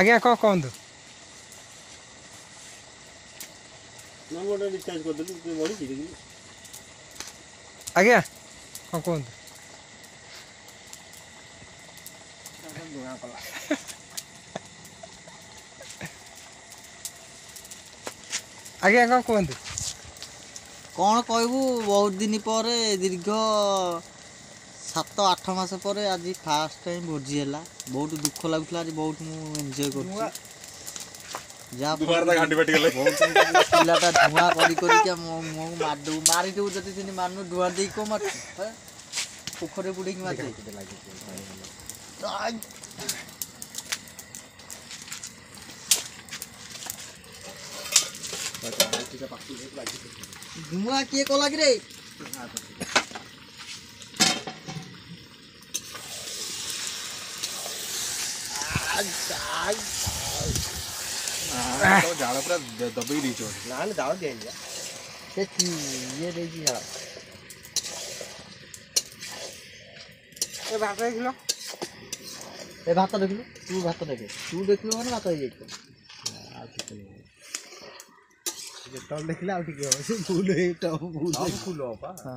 ଆଜ୍ଞା କ'ଣ କୁହନ୍ତୁ ଆଜ୍ଞା କ'ଣ କୁହନ୍ତୁ ଆଜ୍ଞା କ'ଣ କୁହନ୍ତୁ କ'ଣ କହିବୁ ବହୁତ ଦିନ ପରେ ଦୀର୍ଘ সাত আঠ মাস পরে আজ ফার্স্ট টাইম ভোজি হল বহুত দুঃখ লাগুলা আজ বহুত মু এনজয় করছি ପିଲାଟା ଧୂଆଁ କରି କରିକି ମୁଁ ମାରିଦେବୁ ମାରିଦେବୁ ଯଦି ସେମିତି ମାନୁ ଧୂଆଁ ଦେଇକି କ'ଣ ମାରୁଛୁ ପୋଖରୀ ବୁଡ଼େଇକି ମାରି ଧୂଆଁ କିଏ କଲା କିରେ તો ઝાડ પર દબાઈ દીધો ના ને દાવ દે તે ચીએ દે જી હા એ ભાત દેખલો એ ભાત દેખલો તું ભાત દેખે તું દેખલો ને ભાત દેખે টল দেখিলে আৰু ঠিকে হয় ফুল টল ফুল ফুল হ'বা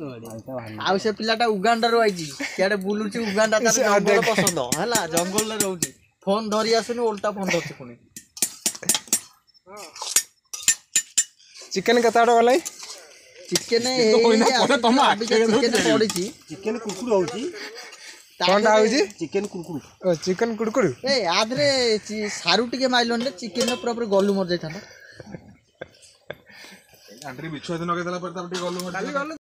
ଆଉ ସେ ପିଲାଟା ଉଗାଣ୍ଡାରୁ ଆଇଛି ସିଆଡ଼େ ବୁଲୁଛି ଉଗାଣ୍ଡା ତାର ପସନ୍ଦ ହେଲା ଜଙ୍ଗଲରେ ରହୁଛି ଫୋନ୍ ଧରି ଆସୁନି ଓଲଟା ଫୋନ୍ ଧରୁଛି ପୁଣି ଚିକେନ୍ କେତେ ଆଡ଼ ଗଲାଇ ଚିକେନ୍ ଚିକେନ୍ ପଡ଼ିଛି ଚିକେନ୍ କୁକୁର ହେଉଛି কোনটা হচ্ছে চিকেন কুড়কুড়ু ও চিকেন কুড়কুড়ু এ আদরে সারু টিকে মাইলন চিকেন প্রপর গলু মর যাইতাম আন্ড্রি বিছুয়া দিন লগাই দেলা ଗଲୁ তারপর টিকে